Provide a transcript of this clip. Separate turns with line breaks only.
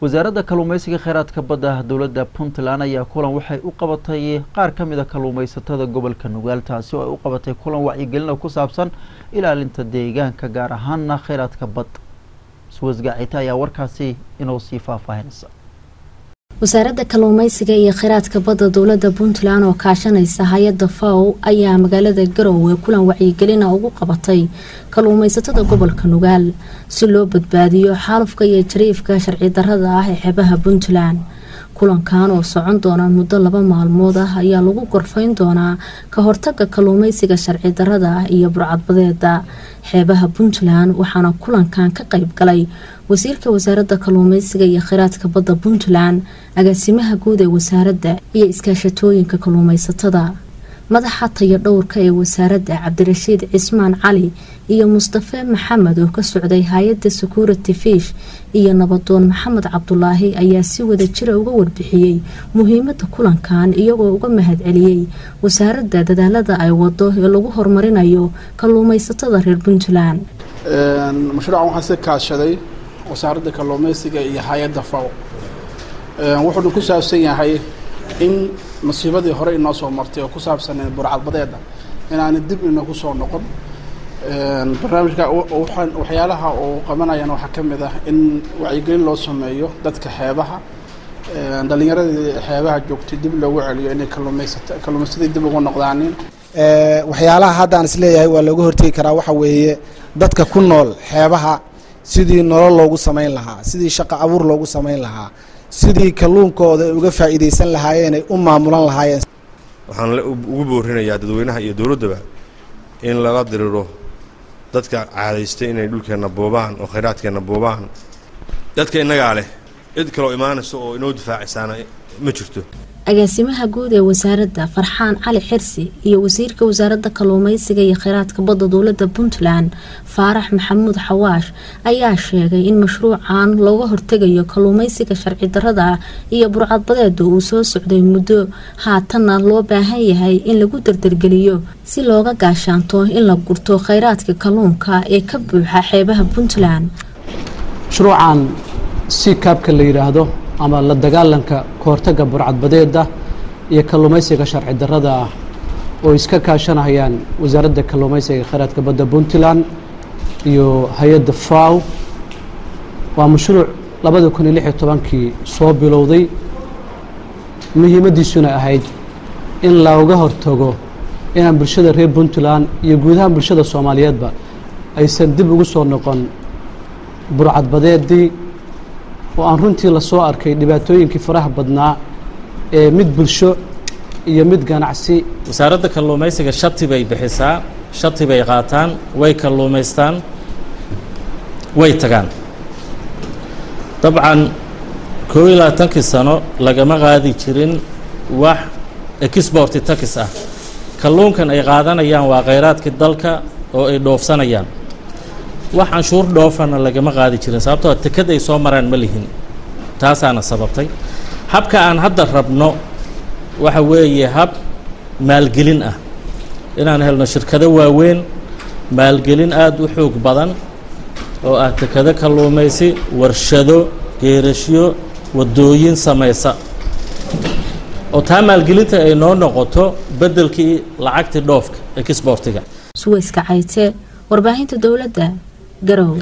wasaaradda kalluumeysiga kheyraadka badda dowladda puntland ayaa kulan waxay u qabatay qaar ka mid a kalluumeysatada gobolka nugaal taasi oo ay u qabatay kulan wacyigelin oo ku saabsan ilaalinta deegaanka gaar ahaana kheyraadka badda suwasgaacita ayaa warkaasi inoo sii faahfaahinaysa
wasaaradda kalluumeysiga iyo kheyraadka badda dowladda puntland oo kaashanaysa hay'adda faw ayaa magaalada garowe kulan wacyigelina ugu qabatay kalluumeysatada gobolka nugaal si loo badbaadiyo xaalufka iyo jariifka sharci darada ah ee xeebaha puntland kulankan oo socon doona muddo laba maalmood ah ayaa lagu gorfayn doonaa ka hortaga kalluumeysiga sharci darada iyo burcadbadeeda xeebaha puntland waxaana kulankan ka qayb galay wasiirka wasaaradda kalluumeysiga iyo kheyraadka badda puntland agaasimaha guud ee wasaaradda iyo iskaashatooyinka kalluumeysatada madaxa tayo dhowrka ee wasaaradda cabdirashiid cismaan cali iyo mustafe maxamed oo ka socday hay'adda security fish iyo nabadoon maxamed cabdulaahi ayaa si wada jira uga warbixiyey muhiimada kulankan iyagoo uga mahadceliyey wasaaradda dadaalada ay wado ee lagu horumarinayo kalluumeysatada reer puntland.
Mashruucan waxaa si kaashaday wasaaradda kalluumeysiga iyo hay'adda faw wuxuuna ku saabsan yahay in masiibadii hore inoo soo martay oo ku saabsaneed burcadbadeeda inaana dib inagu soo noqon. Barnaamijka waxyaalaha uu qabanayana waxaa ka mid ah in wacyigelin loo sameeyo dadka xeebaha. Dhalinyaradii xeebaha joogtay dib loogu celiyo inay kalluumeysata kalluumaysadii dib ugu noqdaanin
waxyaalaha haddaan is leeyahay waa looga hortegi karaa waxa weeye dadka ku nool xeebaha sidii nolol loogu samayn lahaa sidii shaqo abuur loogu samayn lahaa sidii kalluunkooda ay uga faa'iidaysan lahaayeen ay u maamulan lahaayeen.
Waxaan ugu boorinayaa dadweynaha iyo dowladdaba in lala diriro dadka caadaystay inay dhulkeenna boobaan oo khayraadkeenna boobaan. Dadka innagaa leh cid kaloo imaanaysa oo inoo difaacaysaana ma jirto
agaasimaha guud ee wasaaradda farxaan cali xirsi iyo wasiirka wasaaradda kalluumeysiga iyo kheyraadka badda dowladda puntland faarax maxamuud xawaash ayaa sheegay in mashruucan looga hortegayo kalluumeysiga sharci darada ah iyo burcadbadeeda uu soo socday muddo haatanna loo baahan yahay in lagu dardargeliyo si looga gaashaanto in la gurto kheyraadka kalluunka ee ka buuxa xeebaha puntland.
Mashruucan si kaabka la yidhaahdo ama la dagaalanka kahortaga burcadbadeeda iyo kalluumeysiga sharci darada ah oo iska kaashanayaan wasaaradda kalluumeysiga kheyraadka badda puntland iyo hay'adda faw waa mashruuc labada kun iyo lix iyo tobankii soo bilowday muhiimaddiisuna ahayd in looga hortago inaan bulshada reer puntland iyo guud ahaan bulshada soomaaliyeedba aysan dib ugu soo noqon burcadbadeedii oo aan runtii la soo arkay dhibaatooyinkii faraha badnaa ee mid bulsho iyo mid ganacsi.
Wasaaradda kalluumaysiga shati bay bixisaa shati bay qaataan way kalluumaystaan way tagaan. Dabcan koob iyo labaatankii sano lagama qaadi jirin wax exborti takis ah. Kalluunkan ay qaadanayaan waa kheyraadkii dalka oo ay dhoofsanayaan wax canshuur dhoofana lagama qaadi jirin sababtoo tekad ay soo maraan ma lihin. Taasaana sababtay. Habka aan hadda rabno waxa weeye hab maalgelin ah. Inaan helno shirkado waaweyn maalgelin aada u xoog badan oo ah tekado kalluumaysi warshado geerashyo waddooyin samaysa. Oo taa maalgelinta ay noo noqoto beddelkii lacagtii dhoofka exbortiga
suweyska cayte warbaahinta dowladda grow